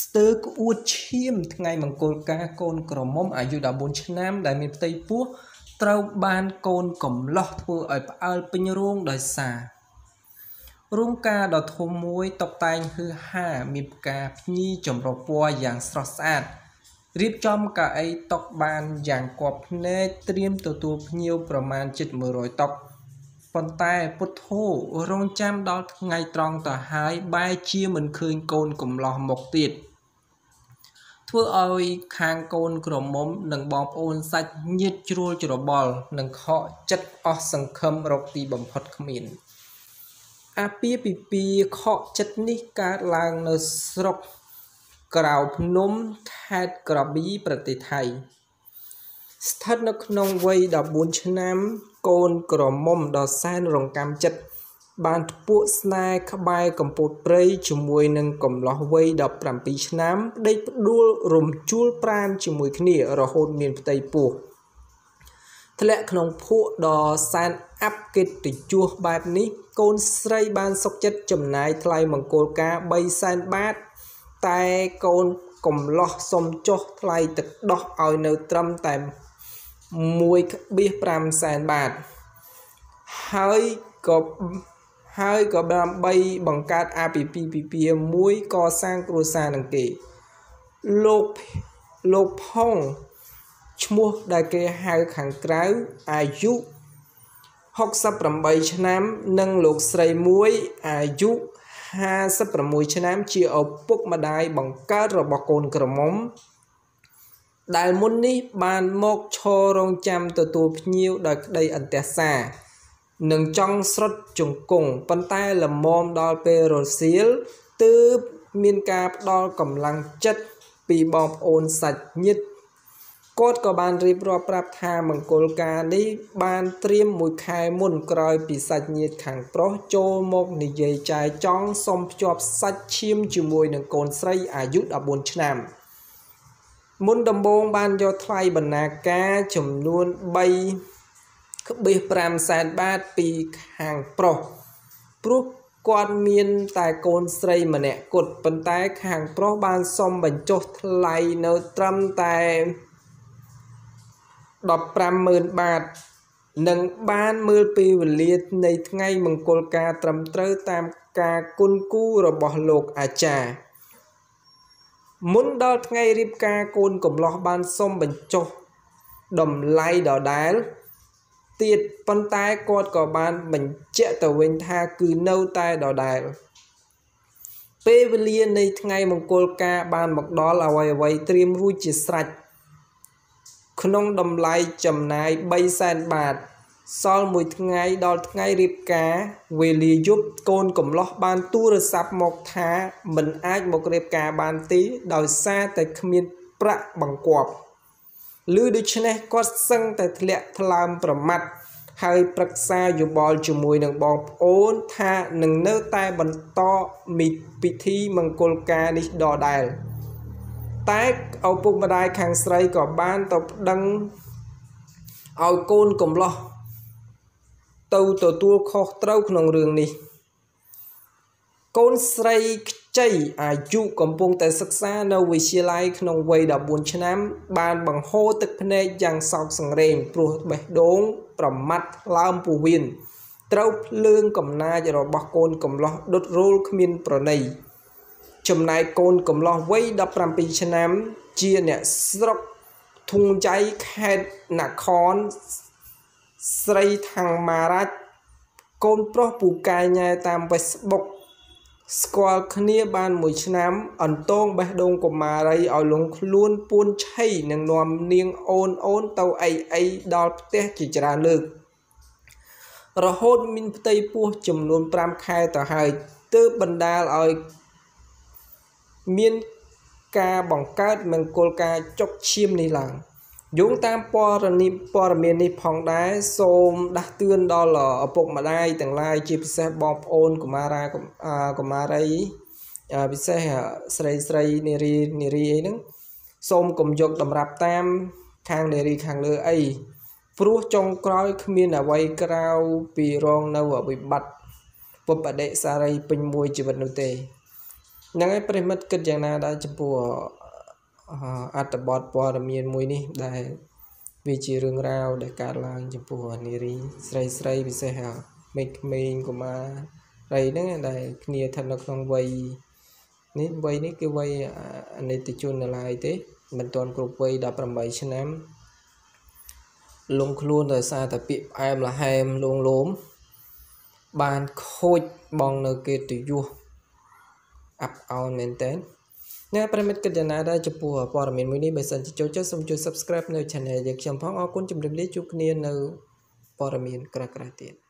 ស្ទើរក្អួតឈាមថ្ងៃមង្គលការកូនក្រមុំអាយុ14ឆ្នាំដែលមានផ្ទៃពោះត្រូវបានកូនកំឡោះធ្វើឲ្យផ្អើលពេញរោងដោយសាររោងការដ៏ធំមួយតុបតែងហឺហាមានផ្កាភ្ញីចម្រុះពណ៌យ៉ាងស្រស់ស្អាតរៀបចំកៅអីតុបានយ៉ាងគប់ភ្នែកត្រៀមទទួលភ្ញៀវប្រមាណជិត100តុ ប៉ុន្តែពុទ្ធោរងចាំដល់ថ្ងៃត្រង់ទៅហើយបែរជាមិនឃើញកូនកំឡោះមកទៀតធ្វើឲ្យខាងកូនក្រមុំនិងបងប្អូនសាច់ញាតិជ្រួលច្របល់និងខកចិត្តអស់សង្ឃឹមរកទីបំផុតគ្មានអាពាហ៍ពិពាហ៍ខកចិត្តនេះកើតឡើងនៅស្រុកក្រៅភ្នំខេត្តក្រบี่ប្រទេសថៃស្ថិតនៅក្នុងវ័យ14ឆ្នាំ កូនក្រមុំដ៏សែនរងកម្មចិត្តបានធ្ពួកស្នេហ៍ក្បែរកម្ពូតព្រៃជាមួយនឹងកំឡោះវ័យ17ឆ្នាំដេកផ្ដួលរំជួលប្រានជាមួយគ្នារហូតមានផ្ទៃពោះធ្លាក់ក្នុងភក់ដ៏សែនអាប់កិត្តិយសបែបនេះ កូនស្រីបានសុកចិត្តចំណាយថ្លៃមង្គលការ3សែនបាត តែកូនកំឡោះសុំចុះថ្លៃទឹកដោះឲ្យនៅត្រឹមតែ 1.5សែនបាតហើយក៏ហើយក៏ដើម្បីបង្កើតអាពីពីពីពីមួយកសាងគ្រួសារនឹងគេលោកលោកផុងឈ្មោះដែលគេហៅខាងក្រៅអាយុ68ឆ្នាំ និងលោកស្រីមួយអាយុ56ឆ្នាំ ជាឪពុកម្ដាយបង្កើតរបស់កូនក្រមុំ ដែលមុននេះបានមកឈររងចាំទទួលភ្ញៀវដោយក្តីអន្ទះសានិងចង់ស្រុតជង្គង់ប៉ុន្តែលមមដល់ពេលរសៀលទើបមានការផ្ដល់កម្លាំងចិត្តពីបងប្អូនសាច់ញាតិគាត់ក៏បានរៀបរាប់ប្រាប់ថាមង្គលការនេះបានត្រៀមមួយខែមុនក្រោយពីសាច់ញាតិខាងប្រុសចូលមកនិយាយចាយចង់សុំភ្ជាប់សាច់ឈាមជាមួយនឹងកូនស្រីអាយុ14ឆ្នាំ មុនដំបូងបានយកថ្លៃបណ្ណាការចំនួន3ក្បៀស5សែនបាតពីខាងប្រុសព្រោះគាត់មានតែកូនស្រីម្នាក់គត់ប៉ុន្តែខាងប្រុសបានសុំបញ្ចុះថ្លៃនៅត្រឹមតែ150,000បាតនឹងបានមើលពេលវេលានៃថ្ងៃមង្គលការត្រឹមត្រូវតាមការគុណគូរបស់លោកអាចារ្យ មុនដល់ថ្ងៃរៀបការកូនកំឡោះបានសុំបញ្ចុះតម្លៃដដែលទៀតប៉ុន្តែគាត់ក៏បានបញ្ជាក់ទៅវិញថាគឺនៅតែដដែលពេលវេលានៃថ្ងៃមង្គលការបានមកដល់អ្វីអ្វីត្រៀមរួចជាស្រេចក្នុងតម្លៃចំណាយ3សែនបាត សល់មួយថ្ងៃដល់ថ្ងៃរៀបការវេលាយប់កូនកំឡោះបានទូរស័ព្ទមកថាមិនអាចមករៀបការបានទេដោយសារតែគ្មានប្រាក់បង្គាប់ឬដូច្នេះគាត់សឹងតែធ្លាក់ថ្លើមប្រមាត់ហើយប្រឹក្សាយោបល់ជាមួយនឹងបងប្អូនថានឹងនៅតែបន្តមីពិធីមង្គលការនេះដដែលតែឪពុកម្ដាយខាងស្រីក៏បានទៅប្តឹងឲ្យកូនកំឡោះ ទៅទទួលខុសត្រូវក្នុងរឿងនេះកូនស្រីខ្ចីអាយុកំពុងតែសិក្សានៅវិទ្យាល័យក្នុងវ័យ14ឆ្នាំ បានបង្ហូរទឹកភ្នែកយ៉ាងសោកសង្រេងព្រោះបេះដូងប្រមាត់ឡើងពោះវៀនត្រូវភ្លើងកំណាចរបស់កូនកំឡោះដុតរោលគ្មានប្រណីចំណែកកូនកំឡោះវ័យ17ឆ្នាំ ជាអ្នកស្រុកធុងចៃខេត្តនគរ ស្រីថាំងម៉ារ៉ាច់កូនប្រុសពូកែញ៉ែតាម Facebook ស្គាល់គ្នាបានមួយឆ្នាំ អន្តងបេះដូងកុមារីឲ្យលងខ្លួនពួនឆៃនឹងនាំនាងអូនអូនទៅអីអីដល់ផ្ទះជាច្រើនលើក រហូតមានផ្ទៃពោះចំនួន5ខែទៅហើយទើបបណ្ដាលឲ្យមានការបង្កើតមង្គលការចុកឈាមនេះឡើង យោងតាមព័ត៌មានព័ត៌មាននេះផងដែរសូមដាស់តឿនដល់ឪពុកម្ដាយទាំងឡាយជាពិសេសបងប្អូនកុមារាកុមារីពិសេសស្រីស្រីនារីនារីអីហ្នឹងសូមកុំយកតម្រាប់តាមខាងនារីខាងលើអីព្រោះចុងក្រោយគ្មានអ្វីក្រៅពីរងនៅវិបត្តិពុបដិសារីពេញមួយជីវិតនោះទេហ្នឹងហើយប្រិមិត្តគិតយ៉ាងណាដែរចំពោះ អត្តបទព័ត៌មានមួយនេះដែលវាជារឿងរ៉ាវដែលកើតឡើងចំពោះនារីស្រីស្រីពិសេសមេក្មេងកុមារស្រីហ្នឹងដែលគ្នាស្ថិតនៅក្នុងវ័យនេះវ័យនេះគឺវ័យអនិច្ចជននៅឡើយទេមិនទាន់គ្រប់វ័យ18ឆ្នាំលងខ្លួនដោយសារតែពាក្យផ្អែមល្ហែមលងលោមបានខូចបងនៅកិត្តិយសអាប់អោនមែនតើ អ្នកប្រិមិត្តគិតយ៉ាងណាដែរចំពោះព័ត៌មានមួយនេះបើសិនជាចូលចិត្តសូមជួយ Subscribe នៅ Channel យើងខ្ញុំផងអរគុណជម្រាបលាជួបគ្នានៅព័ត៌មានក្រោយៗទៀត